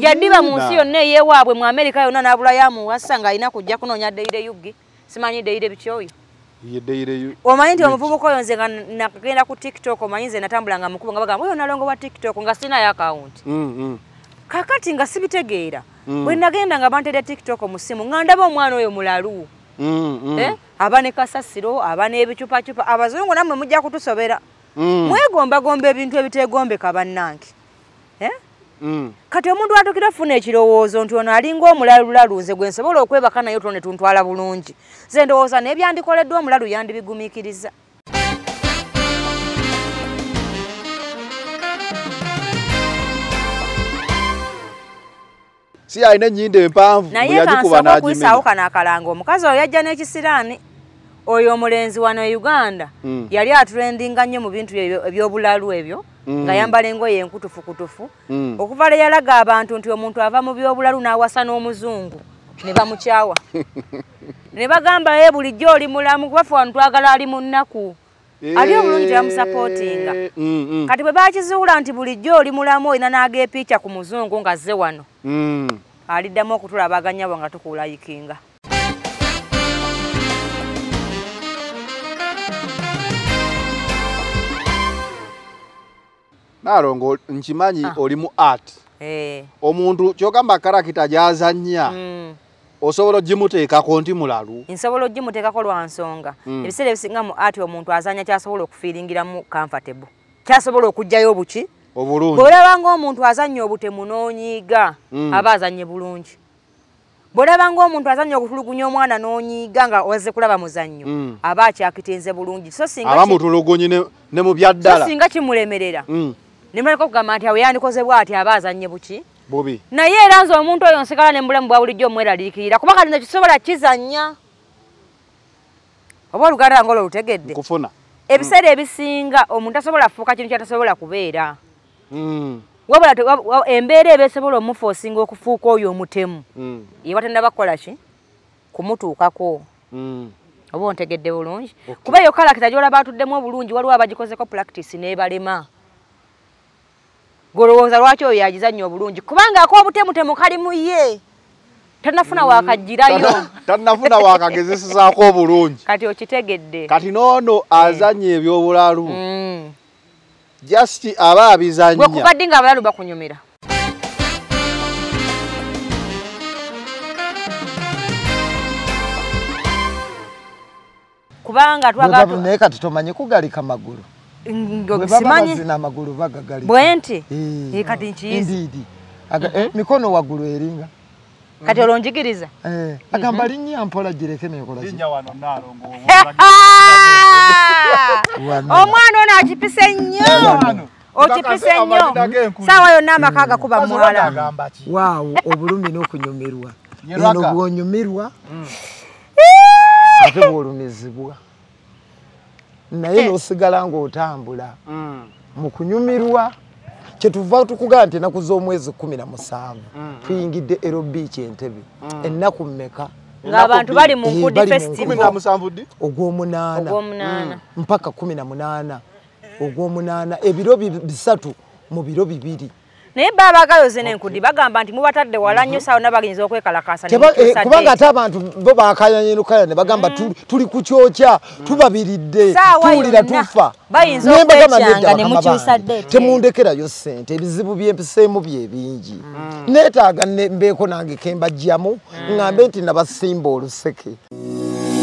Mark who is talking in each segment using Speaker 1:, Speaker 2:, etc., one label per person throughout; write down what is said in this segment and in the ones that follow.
Speaker 1: yaddiba mu nsi yonna eyewaabwe mu amerika yonna n'abulayo amuwasa ng'alina kujja kunoonya deyire yuggi simanyi bityoyo
Speaker 2: yeddeyireyo
Speaker 1: omanyi nti omuvubuka oyo nze nga nagenda ku tiktok omanyi nze natambula nga mukubu nga bagamba oyo nalongo wa tiktok nga sinayo akawunti kakati nga sibitegeera bwe nagenda nga bantedde tiktok mu ssimu nga ndaba omwana oyo mulalu. Eh? aba ne kasasiro aba n'ebicupacupa abazungu nammwe mujja kutusobera. Mwegombagomba ebintu ebitegombeka bannange? Kati omuntu atukira ofuna ekirowoozo nti ono alinga omulalulalu nze gwe nsobola okwebaka naye tuno ne tuntwala bulungi. Nze ndowooza n'ebyandikoleddwa omulalu yandibigumiikiriza
Speaker 2: si alina enyindo empanvu
Speaker 1: naye kansooka okuyisaawo kano akalanga omukazi oyo yajja n'ekisiraani oyo omulenzi wano e uganda
Speaker 2: Mm.
Speaker 1: yali atrendinga nnyo mu bintu ebyo- ebyobulalu ebyo nga yambala engoye enkutufukutufu.
Speaker 2: Mm.
Speaker 1: okuva lwe yalaga abantu nti omuntu ava mu byobulalu n'awasa n'omuzungu ne bamukyawa. Ne bagamba ye bulijjo oli mulamu kubafe wano twagala ali mu nnaku. Ali obulungi tebamusapootinga
Speaker 2: Eh, mm, mm,
Speaker 1: kati bwe bakizuula nti bulijjo oli mulamu olina n'ageepiica ku muzungu nga zze wano.
Speaker 2: Mm.
Speaker 1: aliddamu okutulabaganya bwe nga
Speaker 2: naalongo nkimanyi
Speaker 1: Ah.
Speaker 2: oli mu art.
Speaker 1: Eh,
Speaker 2: omuntu kyogamba karakita gyazannya
Speaker 1: mm.
Speaker 2: osobola ogimuteekako nti mulalu?
Speaker 1: Nsobola ogimuteekako lwa nsonga.
Speaker 2: Mm.
Speaker 1: ebiseera ebisinga mu ati omuntu azanya kyasobola okufiiringiramu comfortable. Kyasobola okugjayo buki?
Speaker 2: Obulungi.
Speaker 1: Bw'olaba ng'omuntu azanya obutemu n'onyiiga
Speaker 2: Mm.
Speaker 1: aba azanye bulungi. Bw'olaba ng'omuntu azanya okutulugunya omwana n'onyiiga nga wazze kulaba muzannyo
Speaker 2: Mm.
Speaker 1: aba akyakitinze bulungi. So singa
Speaker 2: aba mutulugunyi ne, ne mu
Speaker 1: so
Speaker 2: byaddala
Speaker 1: singa kimulemerera Ne muleka okugamba nti awe yandikoze bw'ati aba azanye buki?
Speaker 2: Bubi.
Speaker 1: Naye era nze omuntu oyo nsigala ne mbulamu bwa bulijjo omweraliikirira kuba kati nze kisobola kizannya. Oba oluganda nga olwolutegedde
Speaker 2: nkufuna.
Speaker 1: Ebiseera ebisinga omuntu asobola kufuuka kintu kyatasobola kubeera.
Speaker 2: Mm,
Speaker 1: wabula embeera eba esobola omufoosinga okufuuka oyo omutemu.
Speaker 2: Mm,
Speaker 1: ye batenda bakola ki? Kumutuukako.
Speaker 2: Mm.
Speaker 1: oba ontegedde bulungi? Kuba eyo kalakita gyolaba atuddemu obulungi waliwo abagikozeko practice n'ebalema golowooza lwaki oyo yagizannya obulungi? Kubanga ak'obutemutemu kali mu ye. Tanafuna wakagirayo.
Speaker 2: Tana- tanafuna wakagezesezaako obulungi.
Speaker 1: Kati okitegedde.
Speaker 2: Kati noono azanya ebyobulalu.
Speaker 1: Mm.
Speaker 2: just aba
Speaker 1: gwe
Speaker 2: abizanya
Speaker 1: kukaddi nga abalalu bakunyumira. Kubanga
Speaker 3: naye kati tomanyi kugalika magulu
Speaker 1: ngo
Speaker 3: bwe baba
Speaker 1: simanyi
Speaker 3: bazina amagulu bagagalika
Speaker 1: bwe nti?
Speaker 3: Eh,
Speaker 1: Eh, kati nkiyizi.
Speaker 3: Indeed. Aga- eh, mikono waggulu eringa
Speaker 1: kati olonjigiriza
Speaker 3: Eh, agamba linnya mpola gireke nekola ki?
Speaker 2: wano naalongo
Speaker 3: Wano.
Speaker 1: omwana ono akipise nnyo. Okipise nnyo. saawa yonna amaka agakuba muwala.
Speaker 3: waawo obulumi n'okunyumirwa
Speaker 2: Ye
Speaker 3: eno
Speaker 2: lwaga.
Speaker 3: bw'onyumirwa ate bw'olumizibwa naye n'osigala ng'otambula. Mu kunyumirwa kyetuva tukugamba nti ennaku z'omwezi kumi na musanvu tuyingidde ero biiki entebe ennaku mmeka?
Speaker 1: Ng'abantu bali mu
Speaker 3: Eh,
Speaker 1: nkudi
Speaker 3: bali mu
Speaker 2: kumi
Speaker 1: festival
Speaker 2: na musanvu ddi?
Speaker 3: Ogw'omunaana. Mpaka kumi na munaana. Ogw'omunaana. Ebiro bi- bisatu mu biro bibiri
Speaker 1: naye baba bagaloze n'enkudi bagamba nti mubatadde wala nnyo saawa na bagenza okwekalakasa ne
Speaker 3: Teba- eh, kubanga ate abantu bo bakayanyinukaya ne bagamba tuli- tuli ku kyokya tubabiridde
Speaker 1: Saawa
Speaker 3: tuwulira tufa. Temundekerayo ssente ebizibu byempiseemu bye bingi. Neetaaga ne- mbeeko nange kembajjamu ŋŋambe nti nabasimba oluseke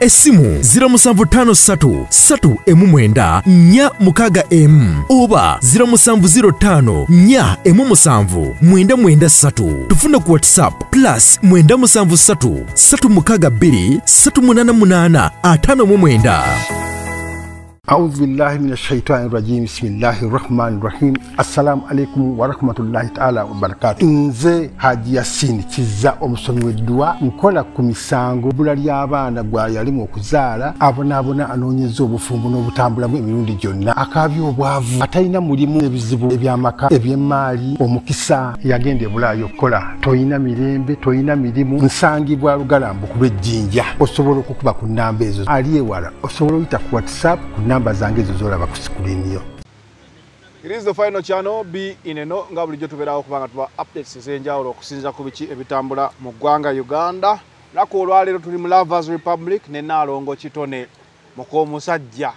Speaker 4: essimu 0753 319 4 oba 0705 4 993 tufuna ku whatsapp plus 973 362 388 59
Speaker 5: أعوذ بالله من الشيطان الرجيم بسم الله الرحمن الرحيم السلام عليكم ورحمة الله تعالى وبركاته nze haji yasini kiza omusomi w'edduwa nkola ku misango bbula ly'abaana gwa yalimu okuzaala abonaabona anoonyeza obufumbo n'obutambulamu emirundi gyonna akaabya obwavu atalina mulimu ebizibu eby'amaka eby'emmaali omukisa yagenda e bulaayi okukola toyina mirembe toyina mirimu nsangibwa lugalambu ku lw'ejjinja osobola okukuba ku nnamba ezo ali ewala osobola oyita ku whatsapp ku nnamba zange ezo zolaba ku sikuliini yo
Speaker 2: It is the final channel B in eno nga bulijjo tubeerawo kubanga tuba updates ez'enjawulo okusinza ku biki ebitambula mu ggwanga Uganda. Naku olwaleero tuli mu Lovers Republic ne Naalongo Kitone mukoomusajja.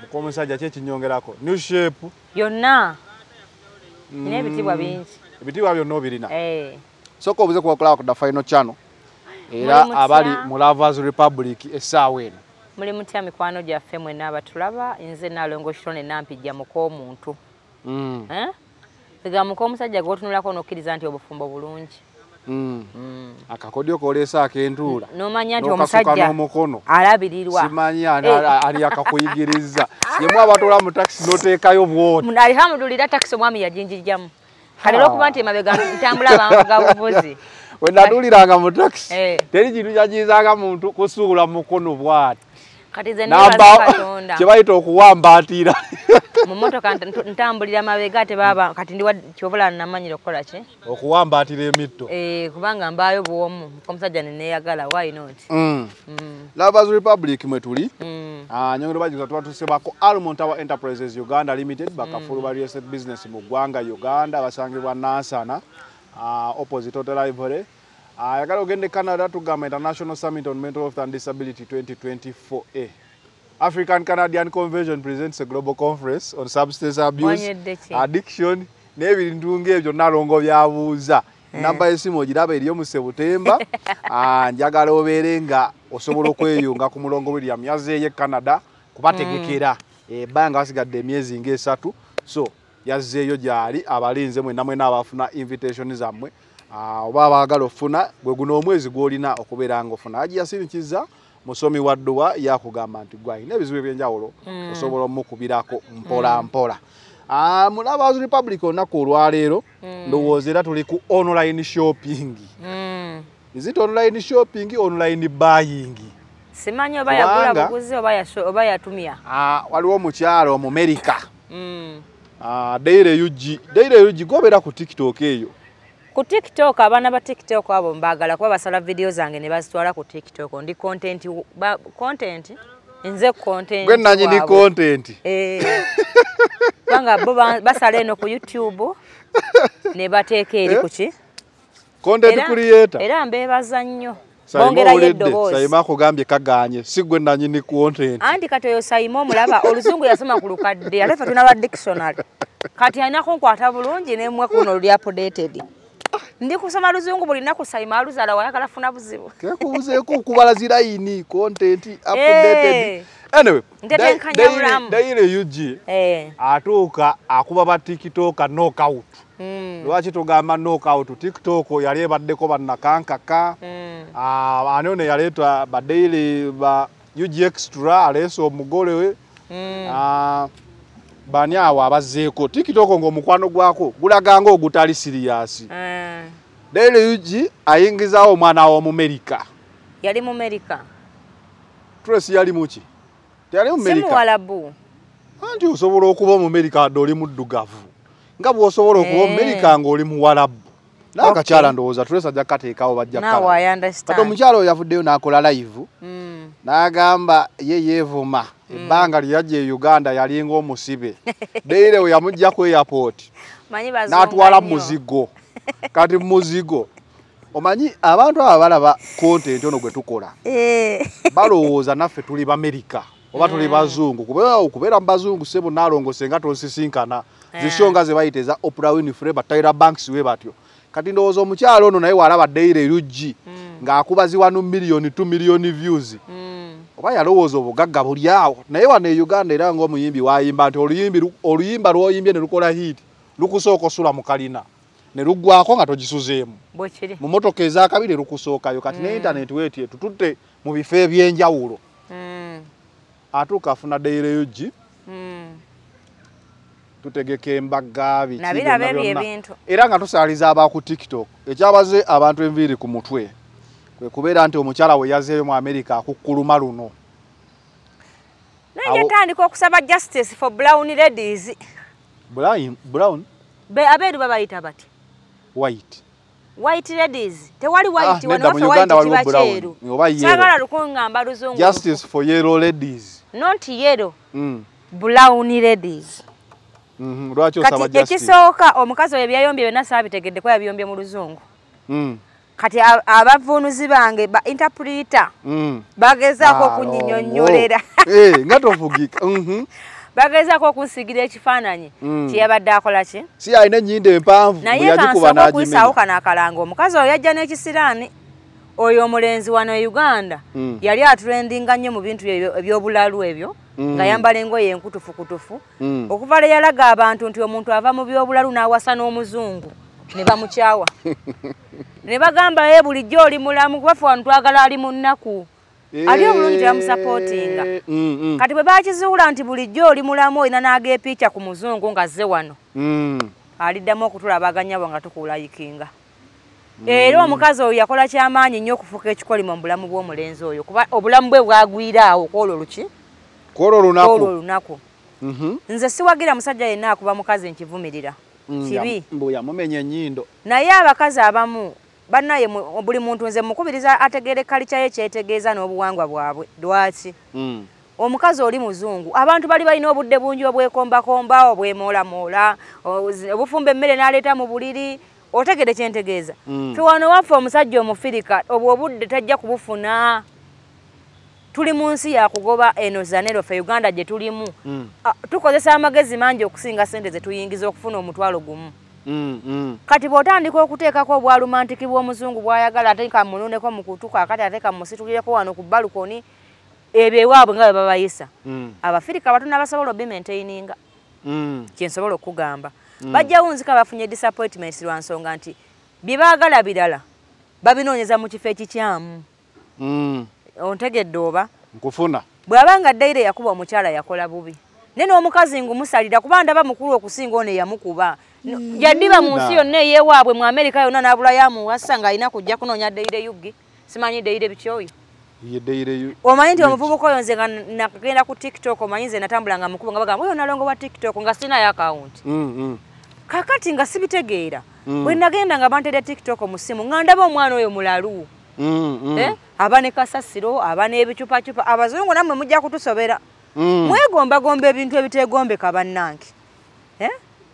Speaker 2: Mukoomusajja ki ekinyongerako? New shape.
Speaker 1: yonna nina ebitibwa bingi
Speaker 2: Ebitiibwa byonna obirina.
Speaker 1: Eh,
Speaker 2: Sooka obuze kubakulaba ku the final channel. Era abali mu Lovers Republic essaawa eno.
Speaker 1: Muli mutya mikwano gyaffe mwenna abatulaba nze naalongo kitone nampijja muk'omuntu
Speaker 2: Mm.
Speaker 1: Eh? ega muk'omusajja gwotunulako nokkiriza nti obufumbo bulungi.
Speaker 2: Mm. Akakodyo kooleesa akentuula.
Speaker 1: nomanya nti omusajja alabirirwa
Speaker 2: simanyi ani ali akakuyigiriza. Yemu abatoola mu takisi n'oteekayo bwoti.
Speaker 1: Muno alihamudulira takisi omwami yajinjijjamu. Kalero okuba nti emabega ntambula abanvuga buvuzi.
Speaker 2: We natuuliranga mu takisi
Speaker 1: Eh.
Speaker 2: teri kintu kyakiyizanga muntu kusuula mu mukono bwati
Speaker 1: kati ze
Speaker 2: namba
Speaker 1: nebaza katonda.
Speaker 2: kye bayita okuwambaatira.
Speaker 1: Mu motoka nt- ntambulira mabega ate baba kati ndiwa kyobula namanyira okukola ki?
Speaker 2: Okuwambaatira emitto.
Speaker 1: Eh, kubanga mbaayo bwomu omusajja neneyagala why not?
Speaker 2: Mm.
Speaker 1: Mm,
Speaker 2: lovers republic mwe tuli.
Speaker 1: Mm.
Speaker 2: Ah, nyongero bajuza tuba tusebako almont tower enterprises uganda limited bakafulu ba estate business mu ggwanga uganda basangibwa nansana ah, opposite hotel ivory Ah, yagala ogenda e canada tugamba international summit on mental health and disability 2024a african canadian convention presents a global conference on substance abuse addiction n'ebintu ng'ebyo nalongo byabuuza. Namba y'essimu ogiraba eriyo mu sebutemba Ah, njagala obeere nga osobola okweyunga ku mulongo william yazeeyo e canada kubategekera. Ebbanga basigadde emyezi ng'esatu so yazzeeyo gyali abalinze mwenna mwena abafuna invitation zammwe oba abaagala okufuna gwe guno omwezi gw'olina okubeera nga ofuna aji yasinikiza musomi wa dduwa yakugamba nti gwe alina ebizibu ebyenjawulo osobola omukubirako mpola mpola. Ah, mu Lovers Republic olunaku olwaleero ndowooza era tuli ku online shopping.
Speaker 1: Mm.
Speaker 2: is it online shopping online buying?
Speaker 1: Simanyi oba yagula buguzi oba yatumya?
Speaker 2: Ah, waliwo omukyalo omumerika
Speaker 1: Mm.
Speaker 2: daire yugi daire yugi gobeera ku tiktok eyo
Speaker 1: ku tiktok abaana ba tiktok abo mbagala kuba basala vidiyo zange ne bazitwala ku tiktok. Ndi content ba- content? Nze content
Speaker 2: gwe nanyini content.
Speaker 1: Eh. kubanga bo ba- basala eno ku youtube. Ne bateeka eri ku ki?
Speaker 2: Content
Speaker 1: Era-
Speaker 2: creator.
Speaker 1: era mbeebaza nnyo. Bongerayo eddoboozi
Speaker 2: sayima akugambye kaganye si gwe nanyini content.
Speaker 1: Anti kati oyo sayima omulaba oluzungu yasoma ku lukadde ate ffe tunaba dictionary. Kati alina kunkwata bulungi nemwe kuno luli updated ndi kusoma luzungu buli naku sayima aluzaala wayagala funa buzibu
Speaker 2: kekubuzeeko okubala zilayini content
Speaker 1: Eh.
Speaker 2: updated anyway Daire-
Speaker 1: bulamu.
Speaker 2: daire yugi
Speaker 1: Eh,
Speaker 2: atuuka akuba ba tiktoka knockout
Speaker 1: mm,
Speaker 2: lwaki tugamba knockout tiktok yali ebaddeko bannakankaka
Speaker 1: mm.
Speaker 2: Ah, ani ono yaleeta badaily ba UG extra aleese omugole we
Speaker 1: Mm.
Speaker 2: Ah, bani awo abazzeeko? Tiktok ng'omukwano gwako gulaga nga ogutali siriyasi
Speaker 1: Eh,
Speaker 2: daily UG ayingizawo omwana w'omumerika
Speaker 1: yali mu merika
Speaker 2: trace yali muki teyali
Speaker 1: si
Speaker 2: mumerika
Speaker 1: muwalabu
Speaker 2: anti osobola okuba omumerika adde oli muddugavu. Nga bw'osobola okuba
Speaker 1: Eh.
Speaker 2: omumerika ng'oli muwalabu naye
Speaker 1: Okay.
Speaker 2: akakyala ndowooza trace ajja kukateekawo bajja
Speaker 1: nawe
Speaker 2: kukala
Speaker 1: i
Speaker 2: kati
Speaker 1: understand
Speaker 2: omukyala oyo yavuddeyo n'akola live.
Speaker 1: Mm,
Speaker 2: n'agamba ye yeevuma. Ebbanga lye yajja e uganda yalinga omusibe deire we yamugja ku airport. N'atwala muzigo. Kati muzigo. Omanyi abantu abo balaba content ono gwe tukola.
Speaker 1: Eh,
Speaker 2: balowooza naffe tuli bamerika oba tuli bazungu. Kubeera okubeera mu bazungu sebo naalongose nga tonsisinkana. Zisonga ze bayita eza opera winfrey bataira banks we batyo. Kati ndowooza omukyalo ono naye walaba deire luggi ng'akuba ziwanu miliyoni 2 miliyoni views.
Speaker 1: Mm,
Speaker 2: oba yalowooza obugagga buli awo. Naye wano e uganda era ng'omuyimbi wayimba nti oluyimba lw'oyimbye ne lukola hiiti lukusooka osula mu kalina. Ne luggwako nga togisuzeemu. Mu motoka ezakabiri lukusookayo kati ne intaneti weeti etututte mu bifo eby'enjawulo.
Speaker 1: Mm,
Speaker 2: atuuka afuna deireyogi
Speaker 1: Mm.
Speaker 2: tutegeka embaga biki byonna.
Speaker 1: ebintu.
Speaker 2: era nga tusaaliza abaku tiktok ekyabaze abantu enviiri ku mutwe kwe kubeera nti omukyala we yazeeyo mu amerika akukkuluma luno.
Speaker 1: Naye tandika okusaba justice for brown ladies.
Speaker 2: Brown, brown?
Speaker 1: Be- abeeru babayita bati?
Speaker 2: White.
Speaker 1: White ladies. Tewali white
Speaker 2: Ah,
Speaker 1: wano
Speaker 2: Uganda waliwo brown, oba yellow.
Speaker 1: kyagala lukuŋŋamba luzungu.
Speaker 2: Justice for yellow ladies.
Speaker 1: Not yellow.
Speaker 2: Mm.
Speaker 1: brown ladies.
Speaker 2: Mm -hmm. lwaki osaba
Speaker 1: kati
Speaker 2: justice?
Speaker 1: ekisooka omukazi oyo byayombye byonna saabitegedde ko yabiyombye mu luzungu.
Speaker 2: Mm.
Speaker 1: Kati a- abavuunuzi bange ba interpreter
Speaker 2: mm.
Speaker 1: bagezaako okunyinyonnyolera
Speaker 2: oh. Eh, nga tofugika Mhm.
Speaker 1: bagezaako okunsigira ekifaananyi
Speaker 2: Mm.
Speaker 1: kyeyabadde akola ki
Speaker 2: si alina ennyindo empanvu
Speaker 1: naye
Speaker 2: bwe yagikuba
Speaker 1: kansooka okuyisaawo
Speaker 2: n'agimenya
Speaker 1: kano akalanga omukazi oyo yajja n'ekisiraani oyo omulenzi wano e uganda
Speaker 2: Mm.
Speaker 1: yali atrendinga nnyo mu bintu ebyo- ebyobulalu ebyo
Speaker 2: Mm.
Speaker 1: nga yambala engoye enkutufukutufu
Speaker 2: Mm.
Speaker 1: okuva le yalaga abantu nti omuntu ava mu byobulalu n'awasa n'omuzungu ne bamukyawa. Ne bagamba ye bulijjo oli mulamu kuba ffe wano twagala ali mu nnaku. Ali obulungi tebamusapootinga
Speaker 2: Eh, mm, mm.
Speaker 1: kati bwe bakizuula nti bulijjo oli mulamu olina n'ageepiica ku muzungu nga zze wano.
Speaker 2: Mm.
Speaker 1: aliddamu okutulabaganyabo nga tukulayikinga. Era omukazi oyo yakola kyamaanyi nnyo okufuuka ekikolimo mu bulamu bw'omulenzi oyo. Kuba obulamu bwe bwagwira awo kwolwo luki?
Speaker 2: Kwolwo olunaku Mhm.
Speaker 1: nze siwagira musajja yenna akuba mukazi nkivumirira kibi.
Speaker 2: yam- mbu yamumenya ennyindo
Speaker 1: naye abakazi abamu bannaye buli muntu nze mukubiriza ategeere kalica ye kyetegeeza n'obuwangwa bwabwe. Lwaki?
Speaker 2: Mm.
Speaker 1: omukazi oli muzungu abantu bali balina obudde bungi obwekombakomba obwemoolamola obuzi- obufumba emmere n'aleeta mu buliri otegede kyentegeeza.
Speaker 2: Mm.
Speaker 1: fe wano waffe omusajja omufirika obwo obudde tajja kubufuna tuli mu nsi yakugoba eno zanero ffe uganda gye tulimu
Speaker 2: Mm.
Speaker 1: Ah, tukozesa amagezi mangi okusinga sente ze tuyingiza okufuna omutwalo gumu
Speaker 2: Mm, mm.
Speaker 1: kati bw'otandika okuteekako obwalumantiki bw'omuzungu bw'ayagala ate kamununeko mu kutu kakati ate kamusitulireko wano ku balukoni ebyo ewaabwe nga bwe babayisa abafirika batono abasobola obimaintaininga
Speaker 2: Mm.
Speaker 1: kyensobola okugamba bajjawo nzika bafunye disappointments lwa nsonga nti bye baagala birala babinoonyeza mu kifo ekikyamu. Ontegedde oba?
Speaker 2: Nkufuna.
Speaker 1: Bw'aba nga dayire yakuba omukyala yakola bubi. Ne n'omukazi ngumusalira kuba ndaba mukulu okusinga ono eyamukuba. No, yaddiba mu nsi yonna eyewaabwe mu amerika yonna n'abulayo amuwasa ng'alina kujja kunoonya dayire yuggi simanyi dayire bikyoyo
Speaker 2: yeddeire
Speaker 1: omanyi nti omuvubuka oyo nze nga nakagenda ku tiktok omanyi nze natambula nga mukubo nga bagamba oyo nalongo wa tiktok nga sinayo akawunti
Speaker 2: Mm, mm.
Speaker 1: kakati nga sibitegeera.
Speaker 2: Mm.
Speaker 1: bwe nagenda nga banteera tiktok mu ssimu nga ndaba omwana oyo mulalu.
Speaker 2: Mm, mm.
Speaker 1: Aba ne kasasiro aba n'ebicupacupa abazungu nammwe mujja kutusobera
Speaker 2: Mm,
Speaker 1: mwegombagomba ebintu ebitegombeka bannange. Eh?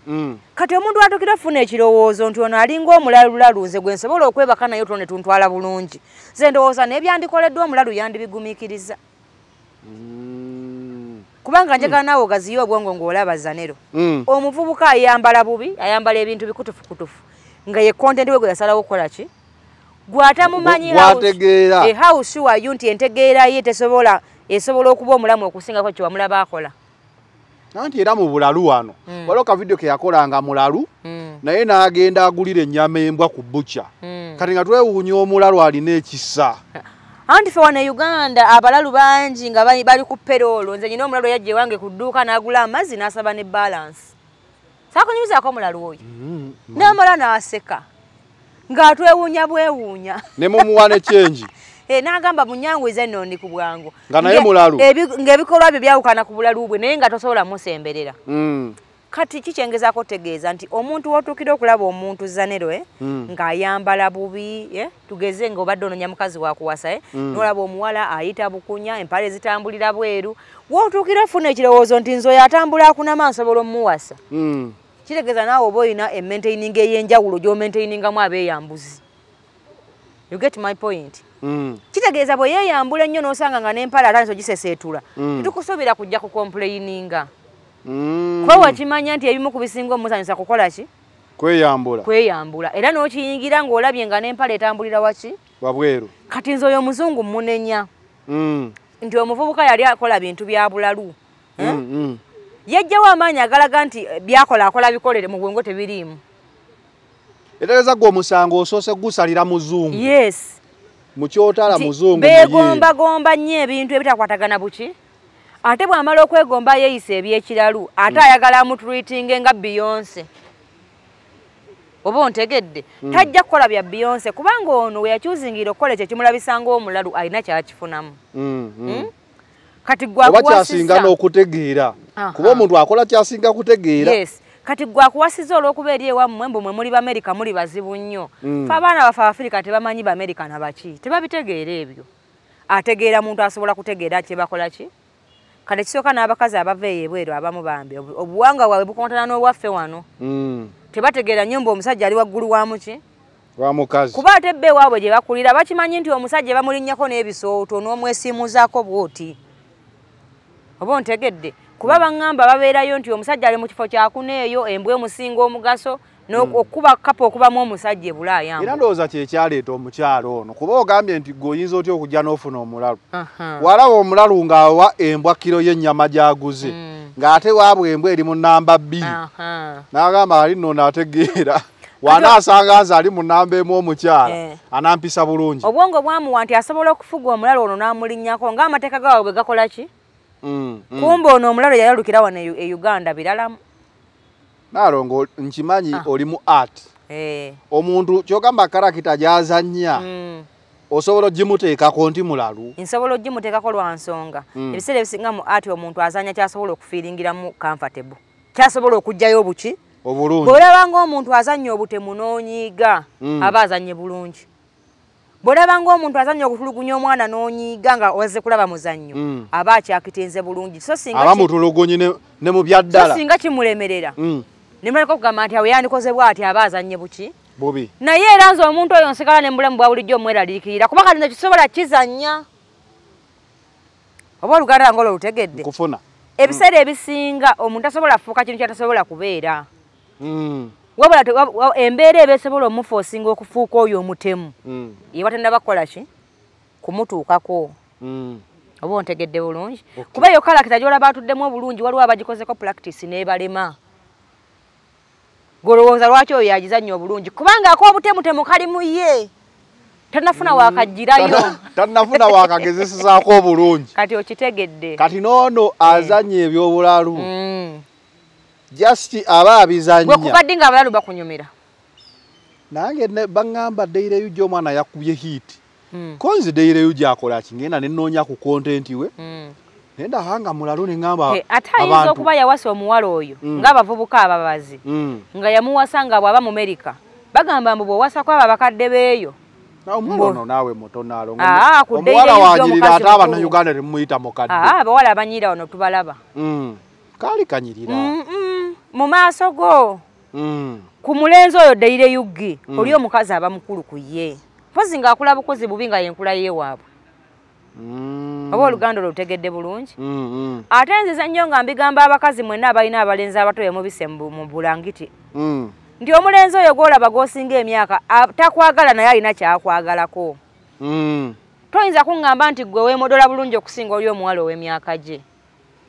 Speaker 2: mm.
Speaker 1: kati omuntu atukira ofuna ekirowoozo nti ono alinga omulalulalu nze gwe nsobola okwebaka naye tuno ne tuntwala bulungi. Nze ndowooza n'ebyandikoleddwa omulalu yandibigumiikiriza
Speaker 2: Mm.
Speaker 1: kubanga njagala naawe ogaziyo obwongo ng'olaba zanero.
Speaker 2: Mm.
Speaker 1: omuvubuka ayambala bubi ayambala ebintu bikutufukutufu. Nga ye kontenti we gwe yasalawo okukola ki gwatamumanyi
Speaker 2: Gwategeera.
Speaker 1: house wayo nti entegeera ye tesobola esobola okuba omulamu okusingako kyewamulaba akola
Speaker 2: anti era mu bulalu wano
Speaker 1: Mm.
Speaker 2: waliwo kavidiyo ke yakolanga mulalu
Speaker 1: Mm,
Speaker 2: naye n'agenda agulira ennyama embwa ku buca
Speaker 1: mm.
Speaker 2: kati nga twewuunya omulalu alina ekisa
Speaker 1: anti fe wano e uganda abalalu bangi nga bali ku peroolo nze nyina omulalu yajja ewange ku dduuka n'agula amazzi n'asaba ne balansi saakunyumizaako omulalu oyo
Speaker 2: Mm.
Speaker 1: n'amala n'aseka ng'atwewuunya bwewuunya
Speaker 2: ne mumuwa ne kyengi
Speaker 1: Eh, n'agamba munyangwiza nno ndi ku bwangu
Speaker 2: Nga naye mulalu.
Speaker 1: ng'ebikolwa byo byawukana ku bulalu bwe naye nga tosobola musemberera
Speaker 2: Mm.
Speaker 1: kati kikyengezaako otegeeza nti omuntu w'otuukira okulaba omuntu zanero eh?
Speaker 2: Mm.
Speaker 1: ng'ayambala bubi eh? tugeze ng'obadde ononya mukazi wakuwasa eh?
Speaker 2: Mm.
Speaker 1: n'olaba omuwala ayita bukunya empale zitambulira bweru w'otuukira ofuna ekirowoozo nti nze oyo atambula akunama nsobola omuwasa
Speaker 2: Mm.
Speaker 1: Kitegeeza naawe oba olina emaintaining ey'enjawulo gy'omaintainingamu abeeyambuzi. You get my point?
Speaker 2: Mm.
Speaker 1: kitegeeza bwe yeeyambula ennyo n'osanga nga n'empale atandise ogiseseetula
Speaker 2: Mm.
Speaker 1: tetukusuubira kujja kukomplayininga
Speaker 2: Mm.
Speaker 1: kuba wakimanya nti ebimu ku bisinga omusanyusa kukola ki?
Speaker 2: Kweyambula.
Speaker 1: Kweyambula. Era n'okiyingira ng'olabye nga n'empale etambulira waki?
Speaker 2: Wabweru.
Speaker 1: Kati nze oyo omuzungu munenya nti omuvubuka yali akola bintu bya bulalu. Yajjawo amaanyi agalaga nti eh, byakola akola bikolere mu bwongo tebiriimu.
Speaker 2: Etegeeza gwe omusango osoose gusalira muzungu.
Speaker 1: Yes.
Speaker 2: Mukyotala muzungu muyeru.
Speaker 1: beegombagomba nnyo ebintu ebitakwatagana buki? Ate bw'amala okwegomba yeeyisa ebyekiralu ate ayagala amuturiitinge nga beyonce oba ontegedde? Tajja kukola bya beyonce kubanga ono we yakyuzingira okukola ekyo kimulabisa ngaomulalu alina kyakifunamu.
Speaker 2: Mm, mm.
Speaker 1: kati
Speaker 2: oba kyasinga n'okutegeera. Kuba omuntu akola kyasinga kutegeera.
Speaker 1: Yes. Kati gwe akuwasiza olw'okuba eri ewammwe mbu mwe muli bamerika muli bazibu nnyo.
Speaker 2: Mm.
Speaker 1: fe abaana baffe abafirika tebamanyi bamerika nabaki tebabitegeera ebyo. Ategeera muntu asobola kutegeera kye bakola ki? Kati ekisooka n'abakazi abava eyo ebweru abamu bambi. Obu- obuwanga bwabwe bukontana n'obwaffe wano.
Speaker 2: Mm.
Speaker 1: tebategeera nnyo mbu omusajja ali waggulu wa muki?
Speaker 2: Wa mukazi.
Speaker 1: Kuba ate bba ewaabwe gye bakulira bakimanyi nti omusajja bamulinnyako n'ebisooto n'omwesiimuzaako bw'oti? Oba ontegedde kuba baŋŋamba babeerayo nti omusajja ali mu kifo kyakuneeyo embwa emusinga omugaso n'okuba kapa okubamu omusajja ebulaaya
Speaker 2: era ndowooza kyekyaleeta omukyalo ono kuba ogambye nti gwe oyinza otya okujja n'ofuna omulalu? Walaba omulalu ng'awa embwa kiro y'ennyama gy'aguze
Speaker 1: Mm.
Speaker 2: ng'ate waabwe embwa eri mu namba bbiri n'agamba ali nno naategeera wanaasanga nze ali mu namba emu omukyala
Speaker 1: Eh.
Speaker 2: anampisa bulungi.
Speaker 1: Obwongo bwamuwa nti asobola okufuga omulalu ono n'amulinnyako ng'amateeka gaabwe bwe gakola ki. Kumbe ono omulalu yayalukira wano e e uganda biralamu
Speaker 2: naalongo nkimanyi
Speaker 1: Ah.
Speaker 2: oli mu art
Speaker 1: Eh.
Speaker 2: omuntu kyogamba karakita gyazannya
Speaker 1: Mm.
Speaker 2: osobola ogimuteekako nti mulalu
Speaker 1: nsobola ogimuteekako lwa nsonga
Speaker 2: Mm.
Speaker 1: ebiseera ebisinga mu ati omuntu azanya kyasobola okufiiringiramu comfortable kyasobola okugjayo obuki
Speaker 2: obulungi
Speaker 1: bw'olabanga omuntu azanya obutemu n'onyiiga
Speaker 2: Mm.
Speaker 1: aba azanye bulungi bw'olabanga omuntu azanya okutulugunya omwana n'onyiiga nga ozze kulaba muzannyo
Speaker 2: Mm.
Speaker 1: aba akyakitenze bulungi. So singa
Speaker 2: mutulugunyi ne, mu byaddala.
Speaker 1: Singa kimulemerera
Speaker 2: Mm,
Speaker 1: ne muleka okugamba nti awe yandikoze bw'ati aba azanye buki?
Speaker 2: Bubi.
Speaker 1: Naye era nze omuntu oyo nsigala ne mbulamu bwa bulijjo omweraliikirira kuba kati nekisobola kizannya. Oba oluganda lwange olwo lutegedde
Speaker 2: nkufuna.
Speaker 1: Ebiseera ebisinga omuntu asobola kufuuka kintu kyatasobola kubeera.
Speaker 2: Mm,
Speaker 1: wabula embeera eba esobola omufoosinga okufuuka oyo omutemu
Speaker 2: mm,
Speaker 1: ye watenda bakola ki? Kumutuukako.
Speaker 2: Mm.
Speaker 1: oba ontegedde bulungi? Kuba eyo kalakita gyolaba atuddemu obulungi waliwo abagikozeko practice n'ebalema golowooza lwaki oyo yagizannya obulungi? Kubanga ak'obutemutemu kali mu ye. Tanafuna wakagirayo
Speaker 2: Tana- tanafuna wakagezesezaako obulungi.
Speaker 1: Kati okitegedde.
Speaker 2: Kati noono azanya ebyobulalu.
Speaker 1: Mm.
Speaker 2: Just aba
Speaker 1: gwe
Speaker 2: abizanya
Speaker 1: kubadde nga abalalu bakunyumira
Speaker 2: nange baŋŋamba deireyu gy'omwana yakubye hiiti
Speaker 1: Mm.
Speaker 2: konzi deireyu gyakola ki ngenda nenoonya ku kontenti we
Speaker 1: Mm.
Speaker 2: naye ndabanga mulalu ne ŋŋamba
Speaker 1: Eh, ate ayinza okuba yawasa omuwala oyo
Speaker 2: Mm.
Speaker 1: ng'abavubuka ababazi
Speaker 2: Mm.
Speaker 1: nga yamuwasa nga bw'aba mu merika bagamba mbu bw'owasako abo abakadde beeyo
Speaker 2: Na omwana ono naawe muto naalo
Speaker 1: Ah, ku
Speaker 2: omuwala
Speaker 1: deireyu
Speaker 2: wanyirira ate abana
Speaker 1: mukulu.
Speaker 2: uganda temumuyita mukadde
Speaker 1: aa abawala abanyiira wano tubalaba
Speaker 2: Mm. kaali kanyirira
Speaker 1: Mm-mm. Mu maaso go
Speaker 2: Mm.
Speaker 1: ku mulenzi oyo deire yuggi
Speaker 2: Mm.
Speaker 1: oli omukazi aba mukulu ku ye. Mpozi ng'akula bukozi bubi nga yenkula yeewaabwe
Speaker 2: Mm.
Speaker 1: oba oluganda olwo lutegedde bulungi? Ate nziza nnyo nga mbigamba abakazi mwenna abalina abalenzi abato bemubise mu bu- mu bulangiti. Nti omulenzi oyo gwolaba gw'osinga emyaka takwagala naye alina kyakwagalako. Toyinza kuŋŋamba nti gwe weemodola bulungi okusinga oli omuwala ow'emyaka gye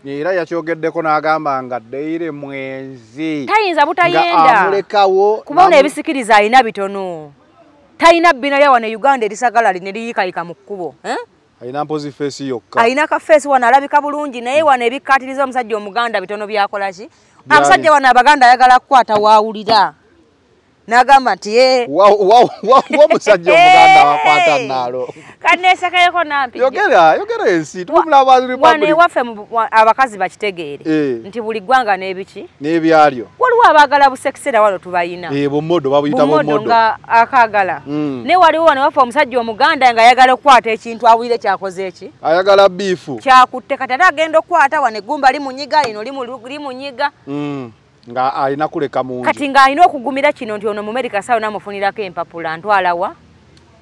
Speaker 2: era yakyogeddeko n'agamba nga deire mwenzi
Speaker 1: tayinza
Speaker 2: nga
Speaker 1: butayenda.
Speaker 2: amulekawo
Speaker 1: kubona
Speaker 2: namu-
Speaker 1: ebisikiriza alina bitono. Talina bbina lya wano e uganda erisagala line liyikayika mu kkubo
Speaker 2: alina mpozi feesi yokka.
Speaker 1: Alina kafeesi wano alabika bulungi naye wano ebikkaatiriza omusajja omuganda bitono byakola ki?
Speaker 2: Byali.
Speaker 1: abasajja wano abaganda ayagala kukwata waawulira n'agamba nti
Speaker 2: wa- w'omusajja omuganda wakwata naalo
Speaker 1: kanneesekeyeko nampi.
Speaker 2: Yogera yogera ensi
Speaker 1: wano ewaffe abakazi bakitegeere.
Speaker 2: Eh.
Speaker 1: nti buli ggwanga n'ebiki.
Speaker 2: N'ebyalyo.
Speaker 1: Waliwo abaagala busekisera wano tubayina.
Speaker 2: Eh, bummodo babuyita
Speaker 1: bumodo nga akaagala.
Speaker 2: Mm.
Speaker 1: naye waliwo wano waffe omusajja omuganda nga ayagala okukwata ekintu awulire kyakoze eki.
Speaker 2: Ayagala biifu
Speaker 1: kyakutte kati ate agenda okukwata wano eggumba limunyiga lino limu- limunyiga.
Speaker 2: Mm. Nga alina kuleka mungi
Speaker 1: kati ng'alina okugumira kino nti ono mu merika sawo namufunirako empapula ntwalawa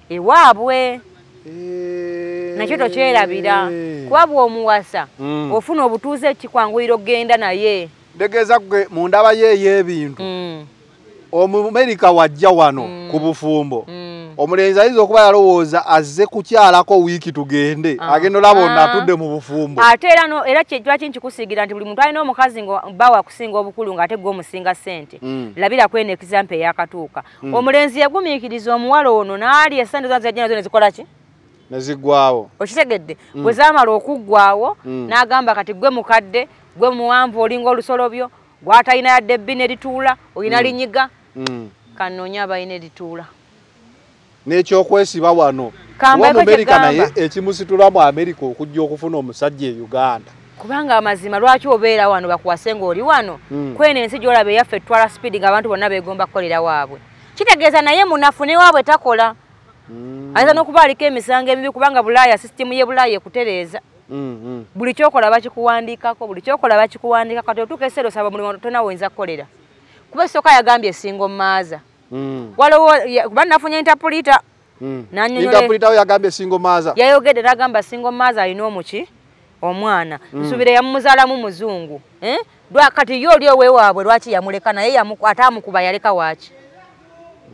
Speaker 1: ewaabwe
Speaker 2: Eh.
Speaker 1: nakyo tokyerabira. Kuba bw'omuwasa
Speaker 2: Mm.
Speaker 1: ofuna obutuuze ekikwanguyiro ogenda naye?
Speaker 2: Ntegeeza gwe mu ndaba ye ey'ebintu
Speaker 1: Mm,
Speaker 2: omumerika wajja wano
Speaker 1: Mm.
Speaker 2: ku bufumbo
Speaker 1: mm.
Speaker 2: omulenzi ayinza okuba yalowooza azze kukyalako wiiki tugende
Speaker 1: Ah.
Speaker 2: agenda olaba ono
Speaker 1: Ah.
Speaker 2: atudde mu bufumbo
Speaker 1: ate era no- era kye- lwaki nkikusiigira nti buli muntu alina omukazi nga bawa akusinga obukulu ng'ate gwe omusinga ssente
Speaker 2: Mm.
Speaker 1: labira kweno ekizampa eyakatuuka omulenzi yagumiikiriza omuwala ono n'ali esente zona zijajja nazo ne zikola ki
Speaker 2: neziggwawo
Speaker 1: okitegedde bwe zaamala okuggwawo
Speaker 2: Mm.
Speaker 1: n'agamba kati gwe mukadde gwe muwanvu olinga olusolobyo gwatalina yadde ebbi ne lituula olina linyiga
Speaker 2: Mm.
Speaker 1: kanoonya abalina erituula
Speaker 2: n'ekyokwesiba wano Kuba mu Amerika naye ekimusitula mu amerika okujja okufuna omusajja e uganda.
Speaker 1: Kubanga amazima lwaki obeera wano bakuwase ng'oli wano?
Speaker 2: Mm.
Speaker 1: kweno ensi gyolaba eyaffe etwala sipiidi ng'abantu bonna beegomba kukolera waabwe. Kitegeeza naye munafu ne waabwe takola. Ayinza n'okuba aliko emisango emibi kubanga bulaaya sisitimu ye bulaaya ekutereeza.
Speaker 2: Mm, mm.
Speaker 1: buli kyokola bakikuwandiikako buli kyokola bakikuwandiikako. Kati otuuka eseera osaba mulimu tona woyinza kukolera kuba esooka yagambye esinga omumaaza
Speaker 2: Mm,
Speaker 1: waliwo ya- kuba nafunye intapulita
Speaker 2: mm.
Speaker 1: N'annyonnyola-
Speaker 2: Interpreter yagambye singo maaza
Speaker 1: yayogedde n'agamba singa omumaaza alina omuki omwana. Nsuubira yamumuzaalamu muzungu eh? Lwa- kati ye oli owewaabwe lwaki yamuleka naye ate amukuba yaleka waaki?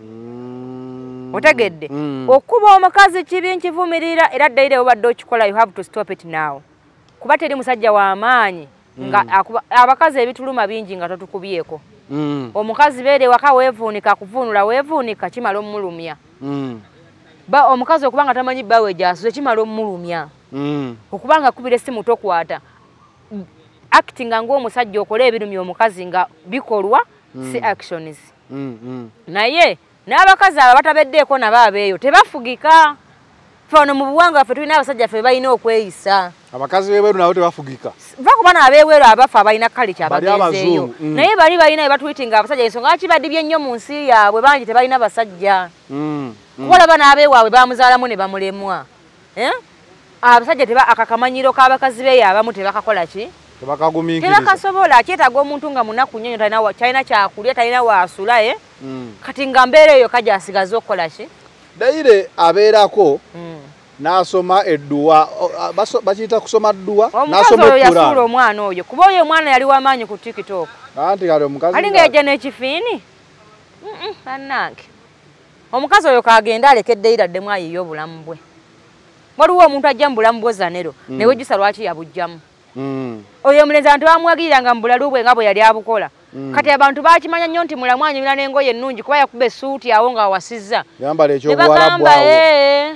Speaker 2: Mm,
Speaker 1: otegedde?
Speaker 2: Mm.
Speaker 1: okuba omukazi kibi nkivumirira era ddayire obadde okikola you have to stop it now. Kuba teri musajja w'amaanyi nga akuba- abakazi ebituluma bingi nga totukubyeko.
Speaker 2: Mm,
Speaker 1: omukazi beere waka weevuunika kuvuunula weevuunika kimala omulumya
Speaker 2: mm,
Speaker 1: ba omukazi okuba nga tamanyi bbawe gyasuze kimala omulumya
Speaker 2: mm.
Speaker 1: okuba nga kubira essimu tokwata. Actinga ng'omusajja okola ebirumya omukazi nga bikolwa si actions.
Speaker 2: Mm, mm.
Speaker 1: naye n'abakazi abo batabeddeeko nabo abeeyo tebafugika. Fe wano mu buwangwa ffe tulina abasajja ffe balina okweyisa
Speaker 2: abakazi b'ebweru nabo tebafugika
Speaker 1: va kuba n'abeeweeru abafa abalina kale
Speaker 2: abazungu, mm.
Speaker 1: naye bali balina ebatwitinga abasajja ensonga lwaki badibye nnyo mu nsi yaabwe bangi tebalina basajja
Speaker 2: Mm, mm.
Speaker 1: kuba olaba n'abeewaabwe bamuzaalamu ne bamulemwa Eh? abasajja teba akakamanyiro k'abakazi beeyo abamu tebakakola ki tebakasobola akyetaaga omuntu nga munaku nnyo nnyo talina wa- talina kyakulya talina waasula eh? Kati nga mbeera eyo kajja asigaze okukola ki
Speaker 2: dayire abeerako
Speaker 1: Mm.
Speaker 2: N'asoma edduwa. Bakiyita kusoma dduwa? N'asoma
Speaker 1: oyo yasuula omwana oyo. Kuba oyo omwana yali wamaanyi ku tiktok.
Speaker 2: Anti kale omukazi
Speaker 1: ali nga yajja n'ekifiini? Bannange. Omukazi oyo kagende alekedde iraddemu ayiye obulamu bwe. Waliwo omuntu ajja mu bulamu bwe zanero. Naye gisa lwaki yabugjamu
Speaker 2: Mm,
Speaker 1: oyo omulenzi abantu bamwagiriranga mu bulalu bwe nga bwe yali abukola. Kati abantu bakimanya nnyo nti mulamu anyumira n'engoye ennungi kuba yakuba essuuti awo nga awasizza.
Speaker 2: Yambala
Speaker 1: ne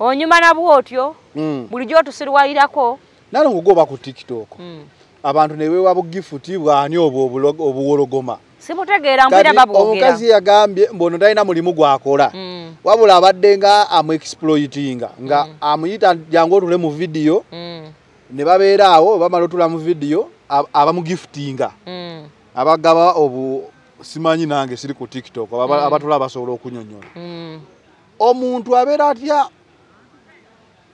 Speaker 1: onyuma nabwo otyo
Speaker 2: mm.
Speaker 1: buli gyotusirwalirako
Speaker 2: nalo ngugoba ku tiktok
Speaker 1: Mm.
Speaker 2: abantu ne beewa bugifuti bwani obwo obulo- obuwologoma.
Speaker 1: Sibutegeera mbwira
Speaker 2: Kati
Speaker 1: babwogera
Speaker 2: omukazi yagambye mbono talina mulimu gwakola.
Speaker 1: Mm,
Speaker 2: wabula abadde nga amuexploitinga nga amuyita jangu otule mu vidiyo ne babeera awo bamala otula mu vidiyo ab- abamugifutinga
Speaker 1: mm,
Speaker 2: abagaba obu simanyi nange siri ku tiktok aba- abatula basobola okunyonyola. Omuntu abeera atya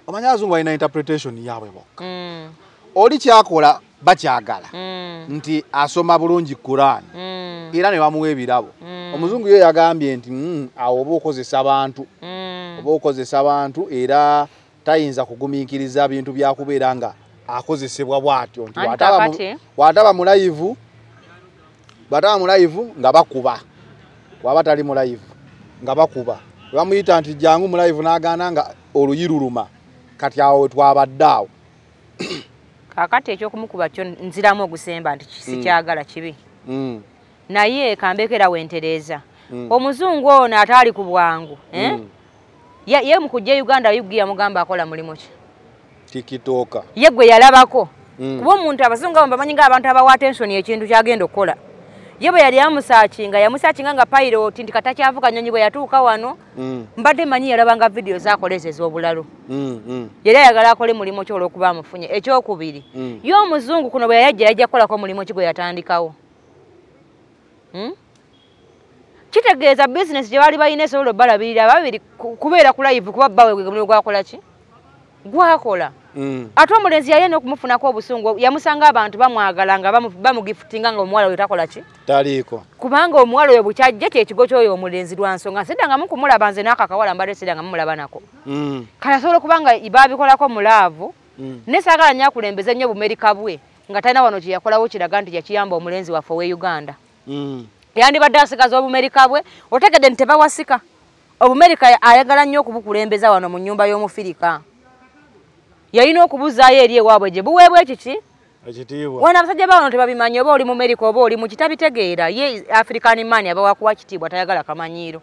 Speaker 2: omanyi abazungu balina interpretation yaabwe bokka.
Speaker 1: Mm,
Speaker 2: oli kyakola bakyagala.
Speaker 1: Mm,
Speaker 2: nti asoma bulungi kurani
Speaker 1: mm,
Speaker 2: era ne bamuwa ebirabo. Omuzungu yo yagambye nti "Mm, awo oba okozesa abantu
Speaker 1: mm.
Speaker 2: oba okozesa abantu era tayinza kugumiikiriza bintu byakubeera nga akozesebwa bwatyo. Nti
Speaker 1: Anti
Speaker 2: bw'ataba mu-
Speaker 1: kakati?
Speaker 2: bw'ataba mu layivu bw'ataba mu layivu nga bakuba. Waba tali mu layivu nga bakuba. We bamuyita nti jangu mu layivu n'agaana nga oluyi luluma kati awo we twabadde awo
Speaker 1: kakati ekyokumukuba kyo nziramu ogusemba nti sikyagala kibi.
Speaker 2: Mm,
Speaker 1: naye kambeekera wentereeza
Speaker 2: Mm.
Speaker 1: omuzungu ono ate ali ku bwangu eh?
Speaker 2: mm.
Speaker 1: ye ye mu kujja uganda yugi yamugamba akola mulimu ki?
Speaker 2: Tikitoka.
Speaker 1: Ye gwe yalabako.
Speaker 2: Mm.
Speaker 1: kuba omuntu abazungu abo bamanyi nga abantu abawa attention ekintu kyagenda okukola ye bwe yali amusaakinga yamusaakinga nga pilot nti katakyavuga nyonyi bwe yatuuka wano
Speaker 2: Mm,
Speaker 1: mbadde manyi yalabanga vidiyo zakoleza ez'obulalu
Speaker 2: mm, mm.
Speaker 1: yali ayagala akole mulimu ki olw'okuba amufunye ekyokubiri ye omuzungu kuno bwe yayajja yajja kukolako mulimu ki gwe yatandikawo Hmm? kitegeeza bizinesi gye baali balina esobola obbalabirira babiri ku- kubeera ku live kuba bbawe gwe gwakola ki gwakola. Ate omulenzi yayina okumufunako obusungu yamusanga abantu bamwagala nga bamu- bamugifutinga nga omuwala oyo takola ki?
Speaker 2: Taliiko.
Speaker 1: Kubanga omuwala oyo bukyajja kyekigo kyoyo omulenzi lwa nsonga siddangamu kumulaba nze n'ako akawala mbadde siddangamu mulaba nako.
Speaker 2: Mm,
Speaker 1: kale asobola okuba nga babikolako mu laavu
Speaker 2: mm.
Speaker 1: ne saagala nnyo akulembeze nnyo bumerika bwe nga talina wano kye yakolawo kiraga nti yakiyamba omulenzi waffe ow'e uganda.
Speaker 2: Mm.
Speaker 1: yandibadde asigaza obumerika bwe otegedde nti tebawasika. Obumerika ayagala nnyo okubukulembeza wano mu nnyumba y'omufirika yalina okubuzaayo eri ewaabwe gye buweebwa ekiki?
Speaker 2: Ekitiibwa.
Speaker 1: Wana abasajja bawano tebabimanyi oba oli mu merika oba oli mu kitabitegeera ye african man abawakuwa kitiibwa tayagala kamanyiiro.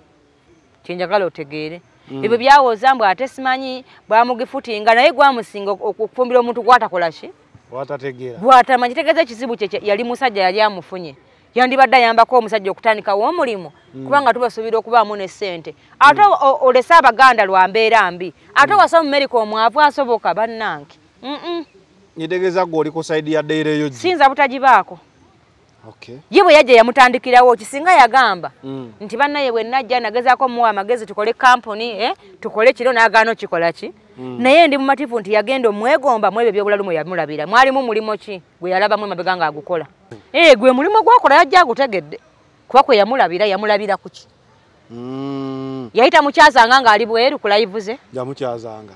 Speaker 1: Kyenjagala otegeere. Ebyo byawoza mbw ate simanyi bwamugifutinga naye gwamusinga ok- ok- okufumbira omuntu gwatakola ki?
Speaker 2: Watategeera
Speaker 1: bwatamanyi kitegeeza ekizibu kye- yali musajja yali amufunye yandibadde ayambako omusajja okutandikawo omulimu kubanga tubasuubira okubaamu ne ssente. Ate olese abaganda lwa mbeera mbi. Ate wasa mu merika omwavu asoboka bannange.
Speaker 2: Nitegeeza gwe oli ku saidi ya ddeire eyo gye.
Speaker 1: Sinza butagibaako. Ye bwe yajja yamutandikirawo kisinga yagamba
Speaker 2: Mm.
Speaker 1: nti bannaye bwe najja nagezaako muwa amagezi tukole kampuni eh, tukole kiro n'agaana okikola ki? Naye ndi mumativu nti yagenda omwegomba mu ebyo ebyobulalu mwe yamulabira. Mwalimu mulimo ki? Gwe yalabamu emabega ng'agukola. Eh, gwe mulimo gwakola yajja agutegedde. Kuba kwe yamulabira yamulabira ku ki?
Speaker 2: Mm.
Speaker 1: yayita mukyazanga ng'ali bweru ku live ze?